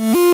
Thank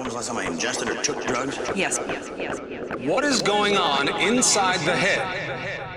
When was the last time I ingested or took drugs? Yes. What is going on inside the head?